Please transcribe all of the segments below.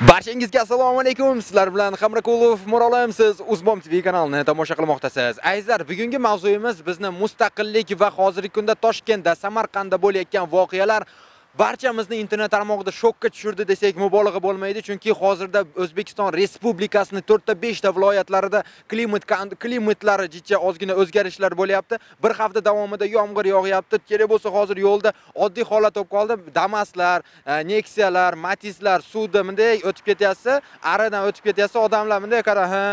Barchangizga assalomu alaykum. Sizlar bilan Hamrakulov Murolim siz Uzbom TV kanalini tomosha qilmoqdasiz. Azizlar, bugungi mavzuyimiz bizni mustaqillik va hozirgi kunda Toshkentda, Samarqandda bo'layotgan voqealar barchamizni internet tarmog'ida shokka tushirdi desak mubolag'a bo'lmaydi, chunki hozirda O'zbekiston Respublikasining 4 ta 5 ta viloyatlarida klimat klimatlari jicha ozgina o'zgarishlar bo'lyapti. Bir hafta davomida yomg'ir yog'yapti. Kerak bo'lsa hozir yo'lda oddiy holat bo'lib qoldi. Damaslar, e, neksiyalar Matizlar suvda bunday o'tib ketyapsa Aradan o'tib ketyapsa Odamlar bunday qara, ha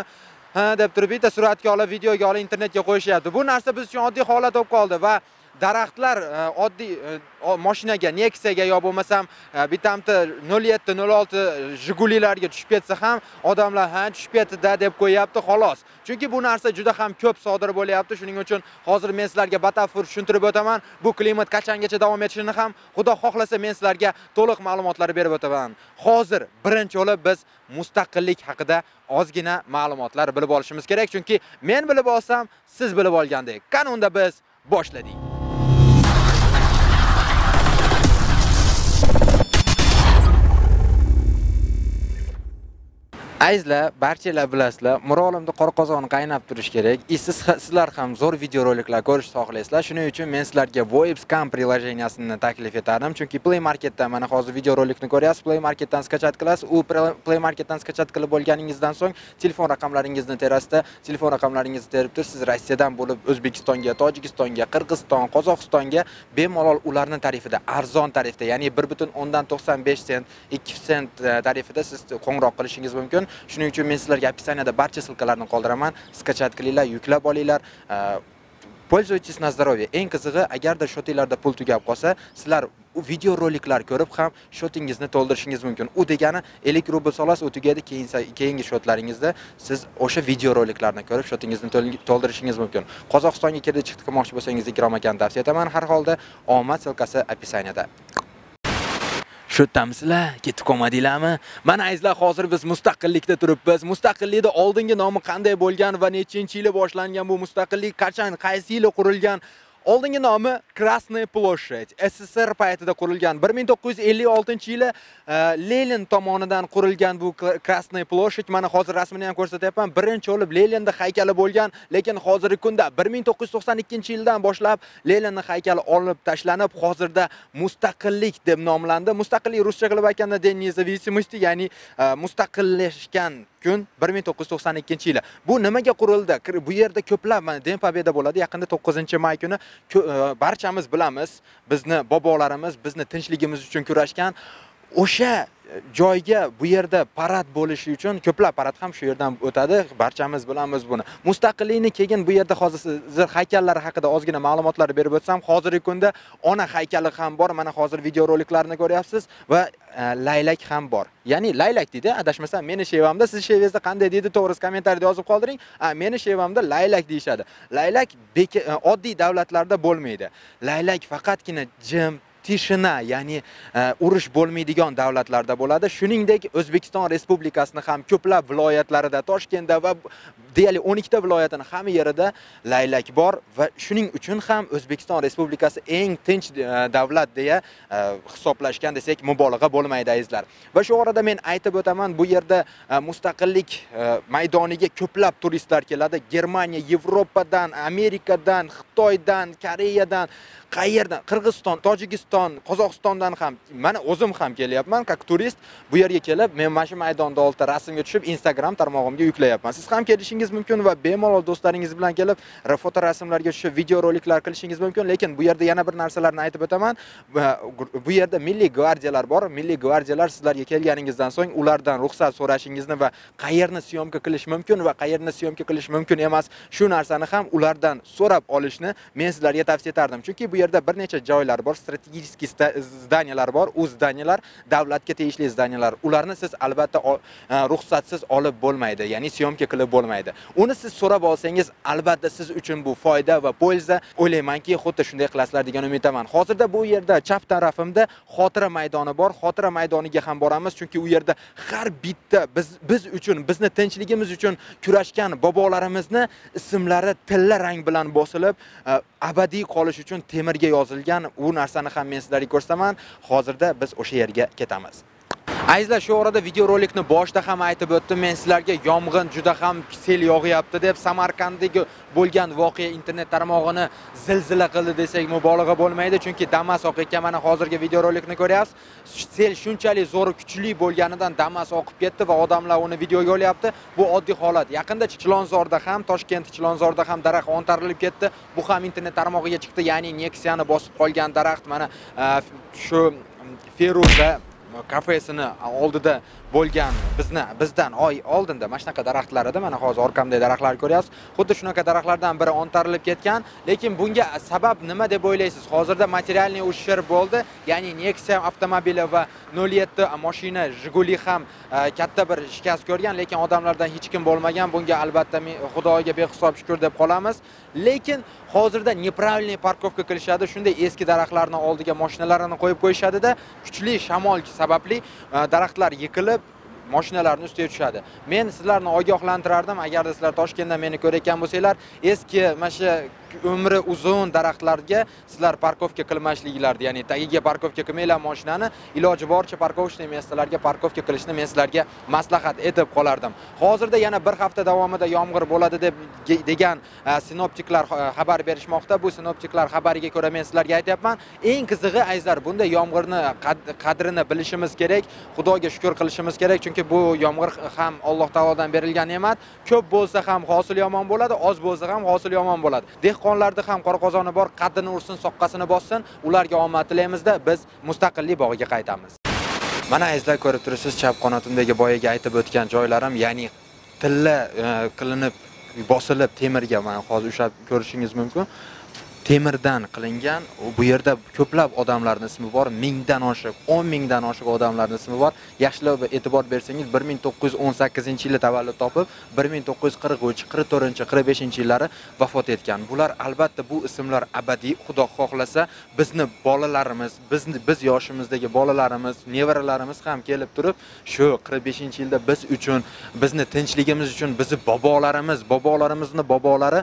ha deb turib bitta suratga olib, videoga olib internetga qo'yishyapti. Bu narsa biz uchun oddiy holat bo'lib qoldi va daraxtlar e, oddiy e, mashinaga Nexiaga yo bo'lmasam e, bittamta nol yetti nol olti Jigulilarga tushib ketsa ham odamlar ha tushib ketdida deb qo'yyapti xolos. Chunki bu narsa juda ham ko'p sodir bo'lyapti. Shuning uchun hozir men sizlarga batafsil tushuntirib o'taman. Bu klimat qachongacha davom etishini ham Xudo xohlasa men sizlarga to'liq ma'lumotlar berib o'taman. Hozir birinchi bo'lib biz mustaqillik haqida ozgina ma'lumotlar bilib olishimiz kerak, chunki men bilib olsam, siz bilib olgandek. Qani unda biz boshladik. Azizlar, barchalar bilasizlar, mirolimda qora qozon qaynab turish kerak. E, siz sizlar ham zo'r videoroliklar ko'rish xohlaysizlar. Shuning uchun men sizlarga Webscam приложениесini taklif etardim. Chunki Play Marketdan mana hozir videorolikni ko'ryapsiz. Play Marketdan skachat qilasiz. U Play Marketdan skachat qilib bo'lganingizdan so'ng telefon raqamlaringizni terasida, telefon raqamlaringizni terib turib, siz Rossiyadan bo'lib O'zbekistonga, Tojikistonga, Qirg'iziston, Qozog'istonga bemalol ularni tarifida, arzon tarifda, ya'ni 1.95 sent, 2 sent e, tarifida siz qo'ng'iroq qilishingiz mumkin. Shuning uchun men sizlarga описаниеda barcha ссылкаларni qoldiraman. Skachat qilinglar, yuklab olinglar. Э, пользуйтесь на здоровье. Eng qizig'i, agarda shotinglarda pul tugab qolsa, sizlar video roliklar ko'rib ham shotingizni to'ldirishingiz mumkin. U degani 50 rubl solasiz, u tugadi, keyin keyingi shotlaringizda siz o'sha video roliklarni ko'rib shotingizni to'ldirishingiz mumkin. Qozog'istonga kirdi chiqdi qilmoqchi bo'lsangiz, Ikrom akani tavsiya etaman. Har holda omad silkasi описаниеda. Shu tamsizlar, ketib qolmadinglarmi? Mana azizlar, hozir biz mustaqillikda turibmiz. mustaqillikni oldingi nomi qanday bo'lgan va nechinchi yili boshlangan bu mustaqillik, qachon, qaysi yili qurilgan? Oldingi nomi Krasnaya площадь. SSR paytida qurilgan. 1956-yili e, Lenin tomonidan qurilgan bu Krasnaya площадь. Mana hozir rasmini ham ko'rsatyapman. Birinchi bo'lib Leninning haykali bo'lgan, lekin hozirgi kunda 1992-yildan boshlab Leninning haykali olib tashlanib, hozirda mustaqillik deb nomlandi. Mustaqillik ruscha qilib aytganda Den независимости, ya'ni e, mustaqillashgan kun 1992-yili. Bu nimaga qurildi? Bu yerda ko'plab mana Den Победа bo'ladi. Yaqinda 9-may kuni E, barchamiz bilamiz, bizni bobolarimiz bizni tinchligimiz uchun kurashgan. O'sha joyga bu yerda parad bo'lishi uchun ko'plab parad ham shu yerdan o'tadi. Barchamiz bilamiz buni. Mustaqillikni keyin bu yerda hozir sizni haykallari haqida ozgina ma'lumotlar berib o'tsam, hozirgi kunda ona haykali ham bor. Mana hozir videoroliklarni ko'ryapsiz va e, laylak ham bor. Ya'ni laylak deydi, adashmasam meni shevamda, siz shevingizda qanday deydi, to'g'risi kommentariyada yozib qoldiring. Meni shevamda laylak deyishadi Laylak e, oddiy davlatlarda bo'lmaydi. Laylak faqatgina jim, tishina, ya'ni e, urush bo'lmaydigan davlatlarda bo'ladi. Shuningdek, O'zbekiston respublikasini ham ko'plab viloyatlarida, Toshkentda va deyarli 12 ta viloyatini hamma yerida laylak bor va shuning uchun ham O'zbekiston Respublikasi eng tinch e, davlat deya e, hisoblashgan desak mubolag'a bo'lmaydi azizlar. Va shu orada men aytib o'taman, bu yerda mustaqillik maydoniga ko'plab turistlar keladi. Germaniya, Yevropadan, Amerikadan, Xitoydan, Koreyadan qayerdan? Qirg'iziston tojikiston qozog'istondan ham. Mana o'zim ham kelyapman как turist. Bu yerga kelib men mana shu maydonda oldida rasmga tushib instagram tarmog'imga yuklayapman. Siz ham kelishingiz mumkin va bemalol do'stlaringiz bilan kelib foto rasmlarga tushib videoroliklar qilishingiz mumkin. Lekin bu yerda yana bir narsalarni aytib o'taman. Bu yerda milliy gvardiyalar bor. Milliy gvardiyalar sizlarga kelganingizdan so'ng ulardan ruxsat so'rashingizni va qayerni syomka qilish mumkin va qayerni syomka qilish mumkin emas shu narsani ham ulardan so'rab olishni men sizlarga tavsiya etardim. Chunki bu yerda bir necha joylar bor, strategik zdaniyalar bor. U zdaniyalar davlatga tegishli zdaniyalar. Ularni siz albatta e, ruxsatsiz olib bo'lmaydi, ya'ni syomka qilib bo'lmaydi. Uni siz so'rab olsangiz, albatta siz uchun bu foyda va polza. O'ylaymanki, xuddi shunday qilasizlar degan umiddaman Hozirda bu yerda chap tarafimda xotira maydoni bor. Xotira maydoniga ham boramiz, chunki u yerda har bitta biz biz uchun, bizni tinchligimiz uchun kurashgan bobolarimizni ismlari tilla rang bilan bosilib, e, abadiy qolish uchun temirga yozilgan u narsani ham men sizlarga ko'rsataman. Hozirda biz o'sha yerga ketamiz. Azizlar shu orada videorolikni boshida ham aytib o'tdim. Men sizlarga yomg'in juda ham sel yog'yapti deb samarqanddagi bo'lgan voqea internet tarmog'ini zilzila qildi desak mubolag'a bo'lmaydi chunki damas oqayotgan mana hozirgi videorolikni ko'ryapsiz. Sel shunchalik zo'r kuchli bo'lganidan damas oqib ketdi va odamlar uni videoga olyapti. Bu oddiy holat. Yaqinda chilonzorda ham toshkent chilonzorda ham daraxt ontarilib ketdi. Bu ham internet tarmog'iga chiqdi ya'ni nexiani bosib qolgan daraxt mana e, shu feruza cafes and all the, the bo'lgan bizni bizdan oy oldinda. Mana shunaqa daraxtlar edi mana hozir orqamda daraxtlarni ko'ryapsiz. Xuddi shunaqa daraxtlardan biri ontarilib ketgan. Lekin bunga sabab nima deb o'ylaysiz? Hozirda materialniy ущерб bo'ldi. Ya'ni nexia avtomobili va 07 mashina jiguli ham e, katta bir shikast ko'rgan. Lekin odamlardan hech kim bo'lmagan. Bunga albatta xudoga behisob shukur deb qolamiz. Lekin hozirda неправильный parkovka qilishadi. Shunday eski daraxtlarni oldiga mashinalarini qo'yib qo'yishadida. Kuchli shamol sababli e, daraxtlar yiqilib mashinalarni ustiga tushadi. Men sizlarni ogohlantirardim. Agarda sizlar toshkentdan meni ko'rayotgan bo'lsanglar eski mana shu umri uzun daraxtlarga sizlar parkovka qilmasliginglarni ya'ni tagiga parkovka qilmanglar mashinani iloji boricha parkovочный местоlarga parkovka qilishni men sizlarga maslahat etib qolardim. Hozirda yana bir hafta davomida yomg'ir bo'ladi deb degan e, sinoptiklar e, xabar berishmoqda. Bu sinoptiklar xabariga ko'ra men sizlarga aytyapman eng qizig'i azizlar bunday yomg'irni qadrini bilishimiz kerak xudoga shukur qilishimiz kerak chunki bu yomg'ir ham alloh taolodan berilgan ne'mat. Ko'p bo'lsa ham hosil yomon bo'ladi oz bo'lsa ham hosil yomon bo'ladi. Dehqonlarni ham qora qozoni bor qaddini ursin soqqasini bossin. Ularga omad tilaymizda biz mustaqillik bog'iga qaytamiz. Mana azizlar ko'rib turibsiz chap qanotimdagi boyagi aytib o'tgan joylarim ya'ni tilla e, qilinib bosilib temirga mana hozir ushlab ko'rishingiz mumkin. Temirdan qilingan bu yerda ko'plab odamlarning ismi bor mingdan oshiq o'n mingdan oshiq odamlarning ismi bor. Yaxshilab e'tibor bersangiz bir ming to'qqiz yuz o'n sakkizinchi yilda tavallud topib bir ming to'qqiz yuz qirq uch qirq to'rtinchi qirq beshinchi yillari vafot etgan. Bular albatta bu ismlar abadiy. Xudo xohlasa bizni bolalarimiz bizni biz yoshimizdagi bolalarimiz nevaralarimiz ham kelib turib shu qirq beshinchi yilda biz uchun bizni tinchligimiz uchun bizni bobolarimiz bobolarimizni bobolari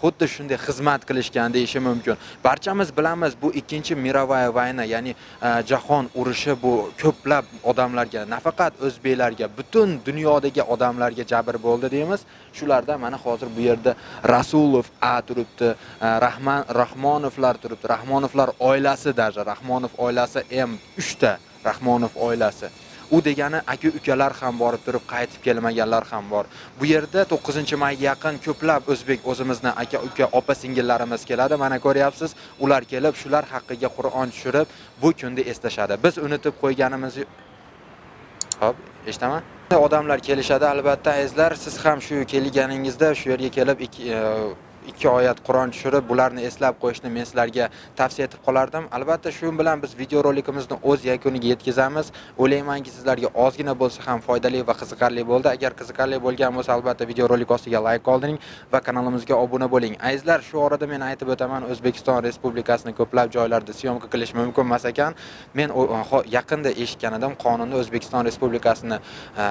xuddi shunday xizmat qilishgan deyishi mumkin. Barchamiz bilamiz bu ikkinchi mirovaya vayna ya'ni e, jahon urushi bu ko'plab odamlarga nafaqat o'zbeklarga butun dunyodagi odamlarga jabr bo'ldi deymiz. Shularda mana hozir bu yerda rasulov a turibdi e, rahman rahmonovlar turibdi. Rahmonovlar oilasi даже rahmonov oilasi m uchta rahmonov oilasi. U degani aka ukalar ham borib turib qaytib kelmaganlar ham bor. Bu yerda to'qqizinchi mayga yaqin ko'plab o'zbek o'zimizni aka uka opa singillarimiz keladi. Mana ko'ryapsiz ular kelib shular haqqiga qur'on tushirib bu kunni eslashadi. Biz unutib qo'yganimiz ho'p eshitaman. Odamlar kelishadi albatta azizlar siz ham shu kelganingizda shu yerga kelib e, ikki oyat qur'on tushirib bularni eslab qo'yishni men sizlarga tavsiya etib qolardim. Albatta shu bilan biz videorolikimizni o'z yakuniga yetkazamiz. O'ylaymanki sizlarga ozgina bo'lsa ham foydali va qiziqarli bo'ldi. Agar qiziqarli bo'lgan bo'lsa albatta videorolik ostiga layk qoldiring va kanalimizga obuna bo'ling. Azizlar shu orada men aytib o'taman o'zbekiston respublikasini ko'plab joylarda syomka qilish mumkin emas ekan. Men yaqinda eshitgan edim qonunni o'zbekiston respublikasini e,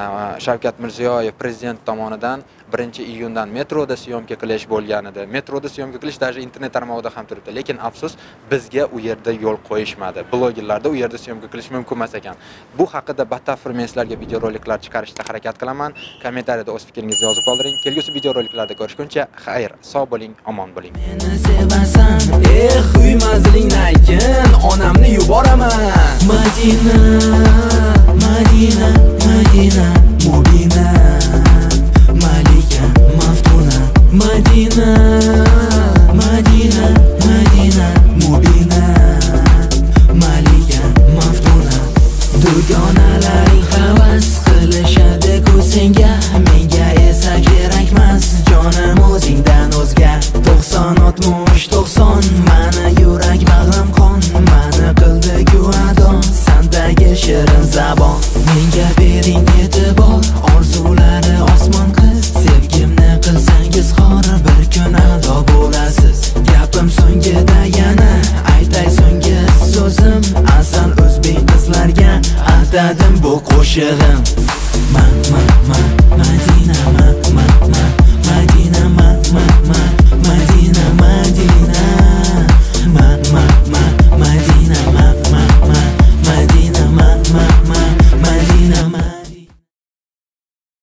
shavkat mirziyoyev prezident tomonidan birinchi iyundan metroda syomka qilish bo'lgan edi. Metroda syomka qilish даже internet tarmog'ida ham turibdi. Lekin afsus bizga u yerda yo'l qo'yishmadi. Blogerlarda u yerda syomka qilish mumkin emas ekan. Bu haqida batafsil men sizlarga videoroliklar chiqarishga harakat qilaman. Kommentariyada o'z fikringizni yozib qoldiring. Kelgusi videoroliklarda ko'rishguncha xayr sog' bo'ling omon bo'ling. Meni sevasan eh uy manzilingdan onamni yuboraman. Madina madina madina Мадина, Мадина. aytadim bu qo'shig'im man man man